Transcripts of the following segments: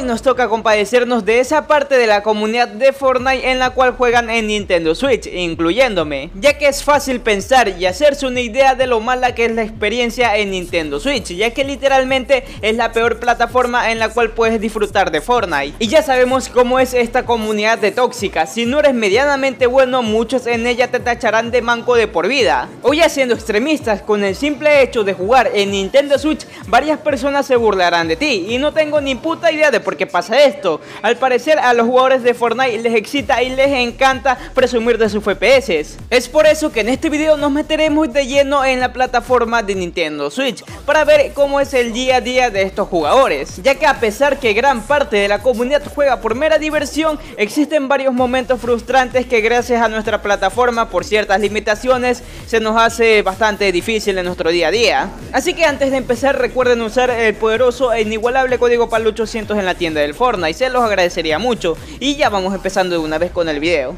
Hoy nos toca compadecernos de esa parte de la comunidad de Fortnite en la cual juegan en Nintendo Switch, incluyéndome, ya que es fácil pensar y hacerse una idea de lo mala que es la experiencia en Nintendo Switch, ya que literalmente es la peor plataforma en la cual puedes disfrutar de Fortnite. Y ya sabemos cómo es esta comunidad de tóxica, si no eres medianamente bueno, muchos en ella te tacharán de manco de por vida. O ya siendo extremistas, con el simple hecho de jugar en Nintendo Switch, varias personas se burlarán de ti, y no tengo ni puta idea de por qué pasa esto. Al parecer a los jugadores de Fortnite les excita y les encanta presumir de sus FPS. Es por eso que en este video nos meteremos de lleno en la plataforma de Nintendo Switch, para ver cómo es el día a día de estos jugadores, ya que a pesar que gran parte de la comunidad juega por mera diversión, existen varios momentos frustrantes que gracias a nuestra plataforma por ciertas limitaciones se nos hace bastante difícil en nuestro día a día. Así que antes de empezar recuerden usar el poderoso e inigualable código PAL800 en la tienda del Fortnite, se los agradecería mucho. Y ya vamos empezando de una vez con el video.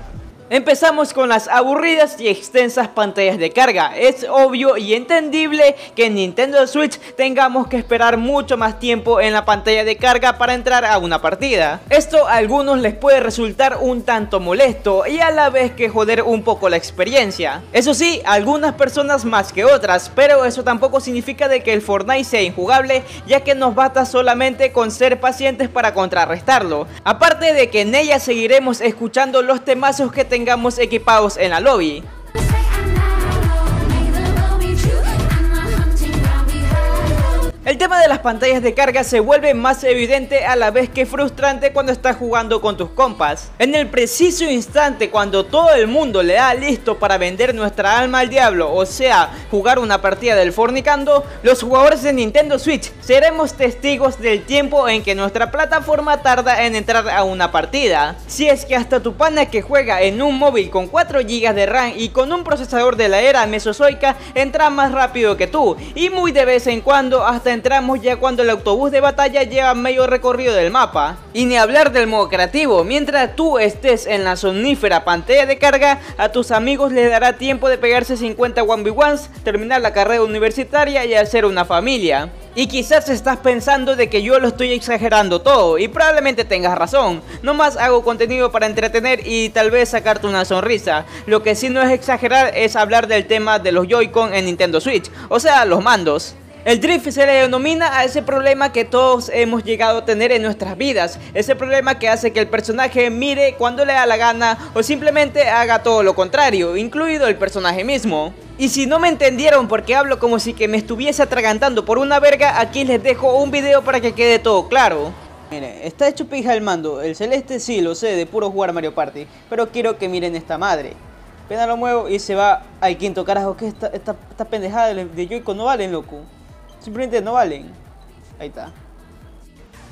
Empezamos con las aburridas y extensas pantallas de carga. Es obvio y entendible que en Nintendo Switch tengamos que esperar mucho más tiempo en la pantalla de carga para entrar a una partida. Esto a algunos les puede resultar un tanto molesto y a la vez que joder un poco la experiencia. Eso sí, algunas personas más que otras, pero eso tampoco significa de que el Fortnite sea injugable, ya que nos basta solamente con ser pacientes para contrarrestarlo. Aparte de que en ella seguiremos escuchando los temazos que tengamos tengamos equipados en la lobby. El tema de las pantallas de carga se vuelve más evidente a la vez que frustrante cuando estás jugando con tus compas. En el preciso instante cuando todo el mundo le da listo para vender nuestra alma al diablo, o sea, jugar una partida del fornicando, los jugadores de Nintendo Switch seremos testigos del tiempo en que nuestra plataforma tarda en entrar a una partida. Si es que hasta tu pana que juega en un móvil con 4 GB de RAM y con un procesador de la era mesozoica entra más rápido que tú, y muy de vez en cuando hasta entramos ya cuando el autobús de batalla lleva medio recorrido del mapa. Y ni hablar del modo creativo, mientras tú estés en la sonífera pantalla de carga, a tus amigos les dará tiempo de pegarse 50 1v1s, terminar la carrera universitaria y hacer una familia. Y quizás estás pensando de que yo lo estoy exagerando todo y probablemente tengas razón. No más hago contenido para entretener y tal vez sacarte una sonrisa. Lo que sí no es exagerar es hablar del tema de los Joy-Con en Nintendo Switch, o sea, los mandos. El drift se le denomina a ese problema que todos hemos llegado a tener en nuestras vidas. Ese problema que hace que el personaje mire cuando le da la gana o simplemente haga todo lo contrario, incluido el personaje mismo. Y si no me entendieron porque hablo como si que me estuviese atragantando por una verga, aquí les dejo un video para que quede todo claro. Mire, está hecho pija el mando. El celeste sí, lo sé, de puro jugar Mario Party. Pero quiero que miren esta madre. Pena lo muevo y se va al quinto carajo. Que esta, esta, pendejada de, Joy-Con no valen, loco. Simplemente no valen. Ahí está.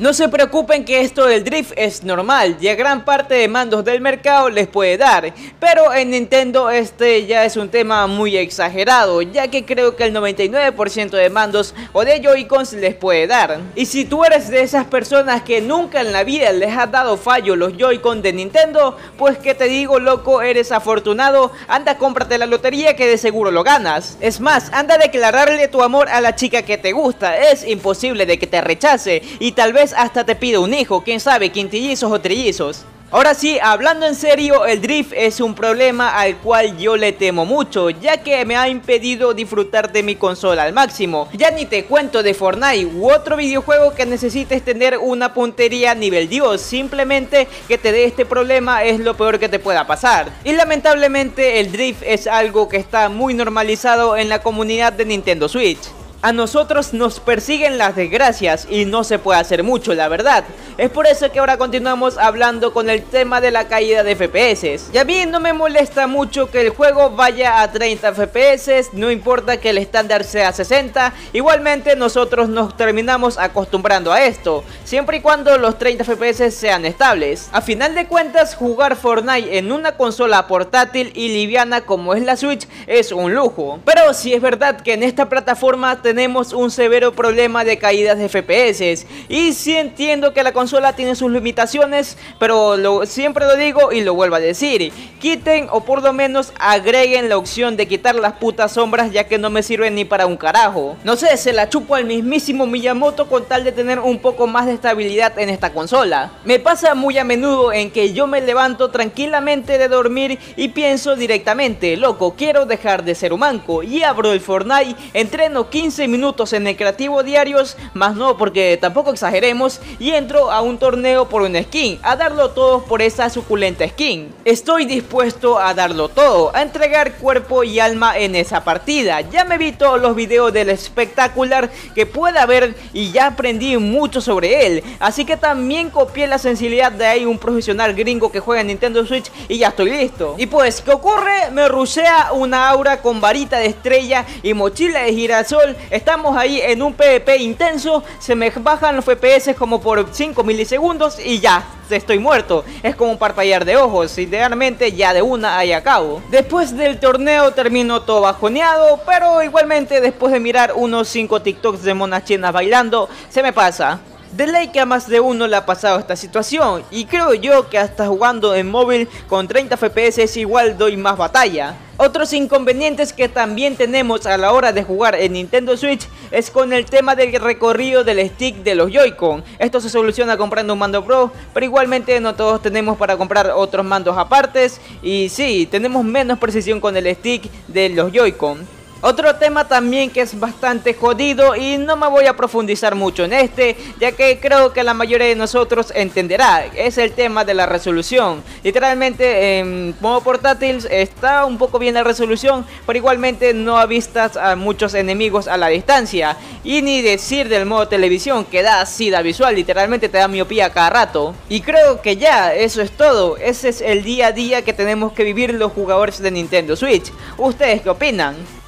No se preocupen que esto del drift es normal, ya gran parte de mandos del mercado les puede dar, pero en Nintendo este ya es un tema muy exagerado, ya que creo que el 99% de mandos o de Joy-Cons les puede dar. Y si tú eres de esas personas que nunca en la vida les ha dado fallo los Joy-Con de Nintendo, pues que te digo loco, eres afortunado, anda cómprate la lotería que de seguro lo ganas. Es más, anda a declararle tu amor a la chica que te gusta, es imposible de que te rechace y tal vez hasta te pide un hijo, quién sabe, quintillizos o trillizos. Ahora sí, hablando en serio, el drift es un problema al cual yo le temo mucho, ya que me ha impedido disfrutar de mi consola al máximo. Ya ni te cuento de Fortnite u otro videojuego que necesites tener una puntería nivel Dios, simplemente que te dé este problema es lo peor que te pueda pasar. Y lamentablemente el drift es algo que está muy normalizado en la comunidad de Nintendo Switch. A nosotros nos persiguen las desgracias y no se puede hacer mucho, la verdad. Es por eso que ahora continuamos hablando con el tema de la caída de FPS. Y a mí no me molesta mucho que el juego vaya a 30 FPS, no importa que el estándar sea 60, igualmente nosotros nos terminamos acostumbrando a esto, siempre y cuando los 30 FPS sean estables. A final de cuentas, jugar Fortnite en una consola portátil y liviana como es la Switch es un lujo. Pero si es verdad que en esta plataforma te tenemos un severo problema de caídas de FPS. Y sí entiendo que la consola tiene sus limitaciones, pero lo, siempre lo digo y lo vuelvo a decir. Quiten o por lo menos agreguen la opción de quitar las putas sombras ya que no me sirven ni para un carajo. No sé, se la chupo al mismísimo Miyamoto con tal de tener un poco más de estabilidad en esta consola. Me pasa muy a menudo en que yo me levanto tranquilamente de dormir y pienso directamente, loco, quiero dejar de ser un manco y abro el Fortnite, entreno 15 minutos en el creativo diarios, más no porque tampoco exageremos, y entro a un torneo por una skin, a darlo todo por esa suculenta skin. Estoy dispuesto a darlo todo, a entregar cuerpo y alma en esa partida. Ya me vi todos los videos del espectacular que pueda haber y ya aprendí mucho sobre él, así que también copié la sensibilidad de ahí un profesional gringo que juega en Nintendo Switch y ya estoy listo. Y pues, ¿qué ocurre? Me rusea una aura con varita de estrella y mochila de girasol. Estamos ahí en un PvP intenso, se me bajan los FPS como por 5 milisegundos y ya, estoy muerto. Es como un parpadear de ojos, idealmente ya de una hay a cabo. Después del torneo termino todo bajoneado, pero igualmente después de mirar unos 5 TikToks de monas chinas bailando, se me pasa. De que a más de uno le ha pasado esta situación y creo yo que hasta jugando en móvil con 30 FPS igual doy más batalla. Otros inconvenientes que también tenemos a la hora de jugar en Nintendo Switch es con el tema del recorrido del stick de los Joy-Con. Esto se soluciona comprando un mando Pro, pero igualmente no todos tenemos para comprar otros mandos apartes y sí, tenemos menos precisión con el stick de los Joy-Con. Otro tema también que es bastante jodido y no me voy a profundizar mucho en este, ya que creo que la mayoría de nosotros entenderá, es el tema de la resolución. Literalmente en modo portátil está un poco bien la resolución, pero igualmente no avistas a muchos enemigos a la distancia. Y ni decir del modo televisión que da sida visual, literalmente te da miopía cada rato. Y creo que ya, eso es todo, ese es el día a día que tenemos que vivir los jugadores de Nintendo Switch. ¿Ustedes qué opinan?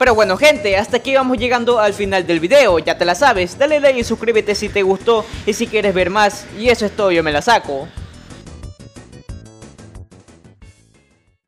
Pero bueno gente, hasta aquí vamos llegando al final del video, ya te la sabes, dale like y suscríbete si te gustó. Y si quieres ver más, y eso es todo, yo me la saco.